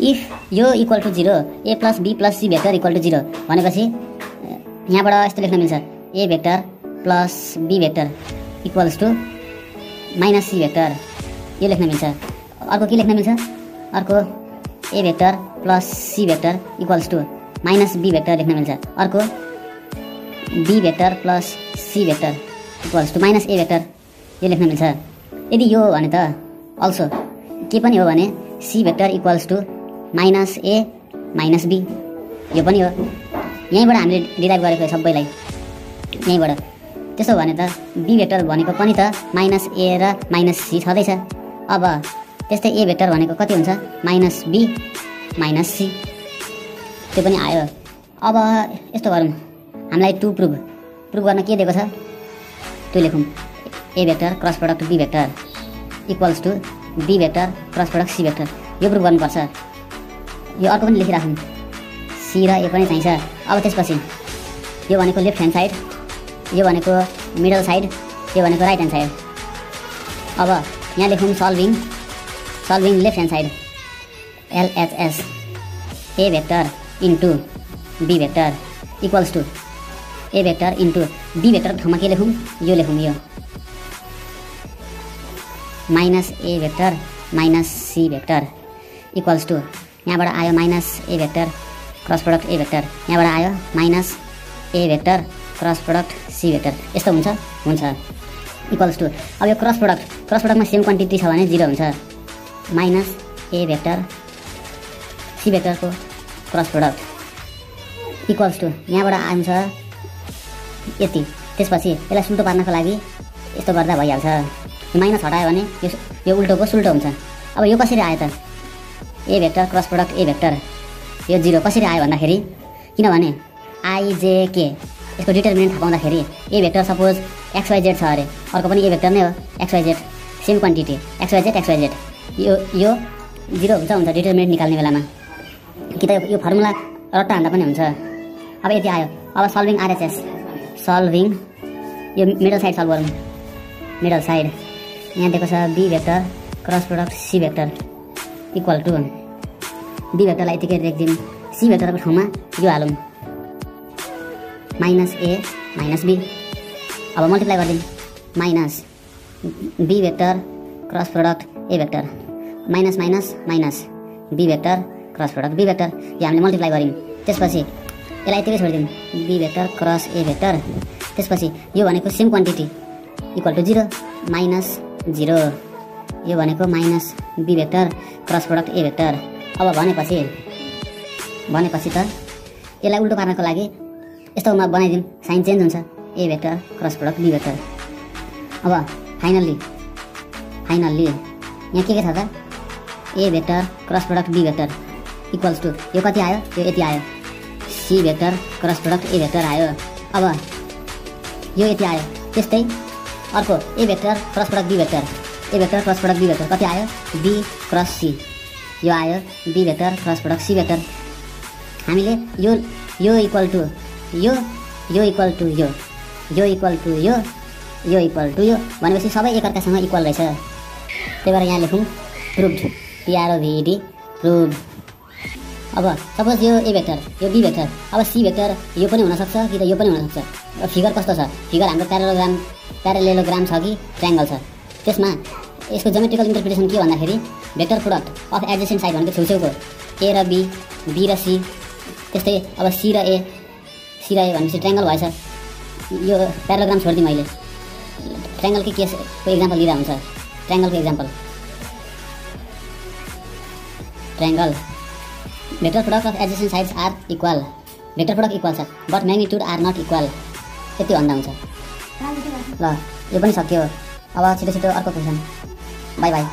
If यो equal to zero A plus B plus C vector equal to zero भनेपछि यहाँबाट यस्तो लेख्न मिल्छ। A vector plus B vector equals to minus C vector यो लेख्न मिल्छ। अर्को के लेख्न मिल्छ? अर्को A vector plus C vector equals to minus B vector लेख्न मिल्छ। अर्को B vector plus C vector equals to minus A vector यो लेख्न मिल्छ। यदि यो हो भने त अल्सो के पनि हो भने C vector equals to minus A minus B. यो पनि हो। यहीँबाट हामीले डिराइभ गरेको सबैलाई। यहीँबाट। त्यसो भने त बी भेक्टर भनेको पनि त माइनस ए र माइनस सी छँदैछ। अब त्यस्तै ए भेक्टर भनेको कति हुन्छ? Minus B minus C. त्यो पनि आयो। अब यस्तो गरौँ। हामीलाई टु प्रुभ। प्रुभ गर्न के दिएको छ? त्यो लेखौँ। A vector cross product B vector equals to B vector cross product C vector. यो प्रुभ गर्नुपर्छ। यो अर्को पनि लेखिराखौँ सी र ए पनि चाहिन्छ। अब त्यसपछि यो भनेको लेफ्ट ह्यान्ड साइड यो भनेको मिडल साइड यो भनेको राइट ह्यान्ड साइड अब यहाँ लेखौँ solving solving left hand side LHS A vector into B vector equals to A vector into B भेक्टरको ठाउँमा के लेखौँ? यो लेखौँ यो। Minus A vector minus C vector equals to यहाँबाट आयो minus A vector cross product A vector. यहाँबाट आयो minus A vector cross product C vector. यस्तो हुन्छ? हुन्छ। Equals to. अब यो क्रस प्रडक्ट क्रस प्रडक्टमा सेम क्वान्टिटी छ भने जिरो हुन्छ। माइनस ए भेक्टर सी भेक्टरको क्रस प्रडक्ट। Equals to. यहाँबाट आउँछ यति। त्यसपछि यसलाई सुल्टो पार्नको लागि यस्तो गर्दा भइहाल्छ। माइनस हटायो भने यो यो उल्टोको सुल्टो हुन्छ। अब यो कसरी आयो त? A vector cross product A vector यो जिरो कसरी आयो भन्दाखेरि किनभने आइजेके यसको डिटर्मिनेन्ट थाहा पाउँदाखेरि ए भेक्टर सपोज एक्सवाइजेड छ अरे। अर्को पनि ए भेक्टर नै हो XYZ same quantity XYZ XYZ यो यो जिरो हुन्छ हुन्छ डिटर्मिनेन्ट निकाल्ने बेलामा। कि त यो फर्मुला रट्टा हान्दा पनि हुन्छ। अब यति आयो। अब सल्भिङ आरएचएस सल्भिङ यो मिडल साइड सल्भ गरौँ मिडल साइड यहाँ दिएको छ B vector cross product C vector equal to B भेक्टरलाई यतिकै लेखिदिउँ सी भेक्टरको ठाउँमा यो हालौँ। माइनस ए माइनस बी अब मल्टिप्लाई गरिदिउँ minus B vector cross product A vector minus minus minus B vector cross product B vector यो हामीले मल्टिप्लाई गऱ्यौँ त्यसपछि यसलाई यतिकै छोडिदिउँ B vector cross A vector त्यसपछि यो भनेको same quantity equal to zero minus zero यो भनेको minus B vector cross product A vector. अब भनेपछि भनेपछि त यसलाई उल्टो पार्नको लागि यस्तोमा बनाइदिउँ। साइन चेन्ज हुन्छ। A vector cross product B vector. अब फाइनल्ली फाइनल्ली यहाँ के के छ त? A vector cross product B vector equals to यो कति आयो? यो यति आयो। C vector cross product A vector आयो। अब यो यति आयो। त्यस्तै अर्को A vector cross product B vector. A vector cross product B vector कति आयो बी क्रस सी यो आयो B vector cross product C vector हामीले यो यो इक्वल टु यो यो इक्वल टु यो यो इक्वल टु यो यो इक्वल टु यो भनेपछि सबै एकअर्कासँग इक्वल रहेछ। त्यही भएर यहाँ लेखौँ प्रुभड पिआरओभिडी प्रुभ अब सपोज यो ए भेक्टर यो बी भेक्टर अब सी भेक्टर यो पनि हुनसक्छ कि त यो पनि हुनसक्छ? फिगर कस्तो छ? फिगर हाम्रो प्यारोग्राम प्यारेलेलोग्राम छ कि ट्राइङ्गल छ? त्यसमा यसको जोमेट्रिकल इन्टरप्रिटेसन के भन्दाखेरि vector product of adjacent side भनेको छेउछेउको ए र बी बी र सी त्यस्तै अब सी र ए सी र ए भनेपछि ट्राइङ्गल भएछ। यो प्यारोग्राम छोडिदिएँ मैले। ट्राइङ्गलकै केसको इक्जाम्पल लिँदा हुन्छ। ट्राइङ्गलको example triangle vector product of adjacent sides are equal vector product equal छ but magnitude are not equal यति भन्दा हुन्छ। ल यो पनि सक्यो अब छिटो छिटो अर्को क्वेसन बाई बाई